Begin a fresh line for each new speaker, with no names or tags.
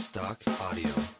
Stock Audio.